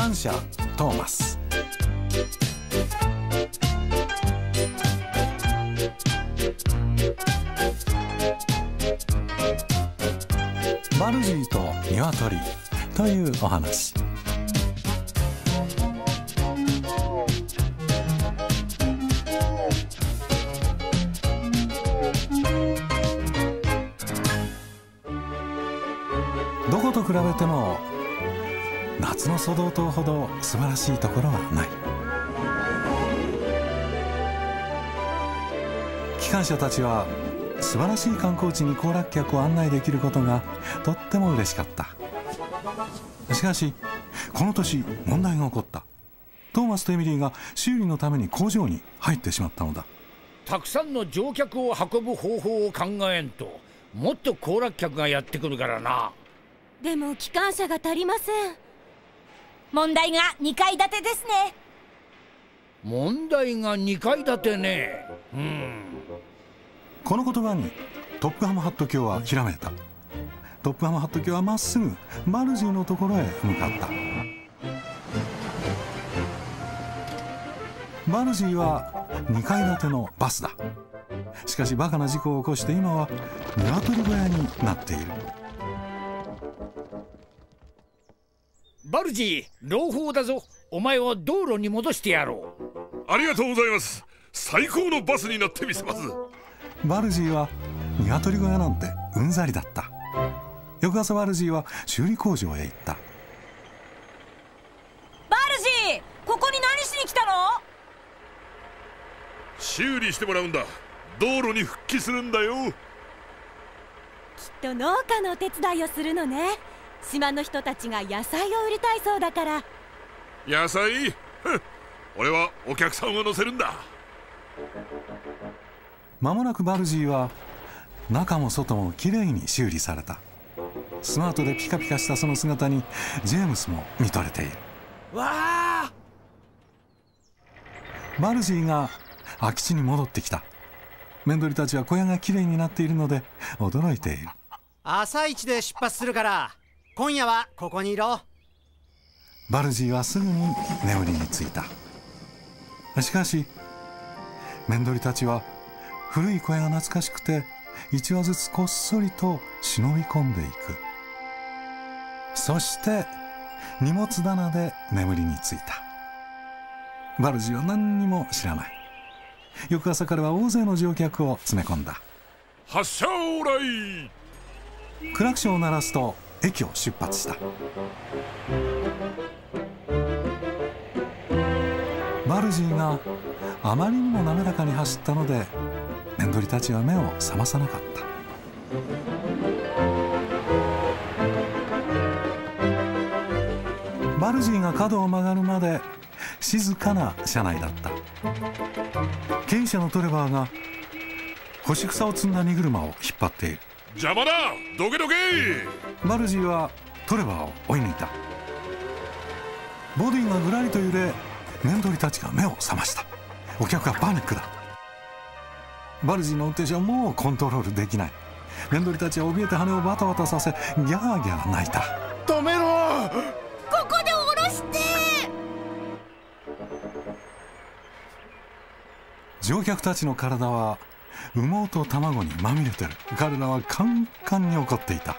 感謝トーマス。バルジーと鶏というお話。どこと比べても夏のソドー島ほど素晴らしいところはない。機関車たちは素晴らしい観光地に行楽客を案内できることがとっても嬉しかった。しかしこの年問題が起こった。トーマスとエミリーが修理のために工場に入ってしまったのだ。たくさんの乗客を運ぶ方法を考えんともっと行楽客がやってくるからな。でも機関車が足りません問題が2階建てですね。問題が2階建てね。うん。この言葉にトップハムハット卿はひらめいた。トップハムハット卿はまっすぐバルジーのところへ向かった。バルジーは2階建てのバスだ。しかしバカな事故を起こして今は鶏小屋になっているバルジー朗報だぞ。お前を道路に戻してやろう。ありがとうございます。最高のバスになってみせます。バルジーは鶏小屋なんてうんざりだった。翌朝バルジーは修理工場へ行った。バルジーここに何しに来たの？修理してもらうんだ。道路に復帰するんだよ。きっと農家のお手伝いをするのね島の人たちが野菜を売りたいそうだから。野菜？俺はお客さんを乗せるんだ。間もなくバルジーは中も外もきれいに修理された。スマートでピカピカしたその姿にジェームスも見とれている。わあ。バルジーが空き地に戻ってきた。メンドリたちは小屋がきれいになっているので驚いている。朝一で出発するから今夜はここにいろ。バルジーはすぐに眠りについた。しかしメンドリたちは古い小屋が懐かしくて一羽ずつこっそりと忍び込んでいく。そして荷物棚で眠りについた。バルジーは何にも知らない。翌朝彼は大勢の乗客を詰め込んだ。発車オーライクラクションを鳴らすと駅を出発した。バルジーがあまりにも滑らかに走ったのでメンドリたちは目を覚まさなかった。バルジーが角を曲がるまで静かな車内だった。経営者のトレバーが干し草を積んだ荷車を引っ張っている。邪魔だどけどけバルジーはトレバーを追い抜いた。ボディがぐらりと揺れメンドリたちが目を覚ました。お客はパニックだ。バルジーの運転手はもうコントロールできない。メンドリたちは怯えて羽をバタバタさせギャーギャー泣いた。止めろ！ここで降ろして！乗客たちの体は羽毛と卵にまみれてる。彼らはカンカンに怒っていた。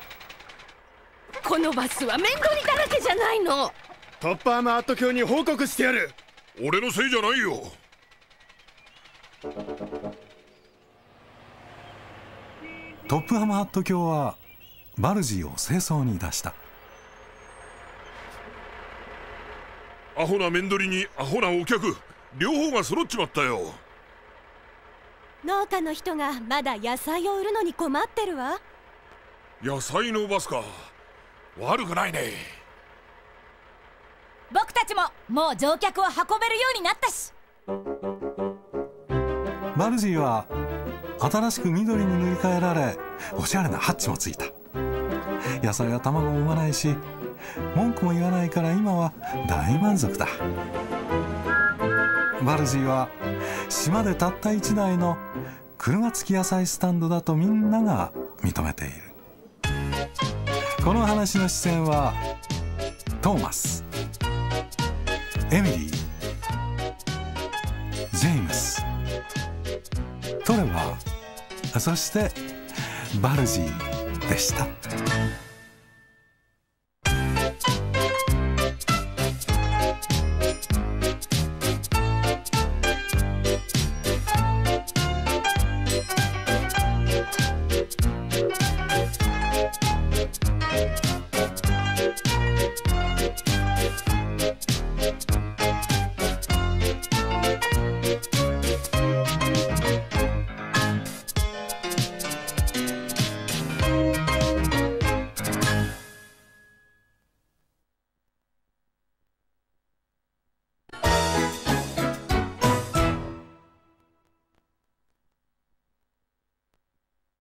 このバスは面取りだらけじゃないの。トッパーマート卿に報告してやる。俺のせいじゃないよ。トップハムハット卿はバルジーを清掃に出した。アホな面取りにアホなお客。両方が揃っちまったよ農家の人がまだ野菜を売るのに困ってるわ。野菜のバスか。悪くないね。僕たちももう乗客を運べるようになったし。バルジーは新しく緑に塗り替えられおしゃれなハッチもついた。野菜は卵も産まないし文句も言わないから今は大満足だ。バルジーは島でたった一台の車付き野菜スタンドだとみんなが認めているこの話の視線はトーマスエミリージェームストレバーそしてバルジーでした。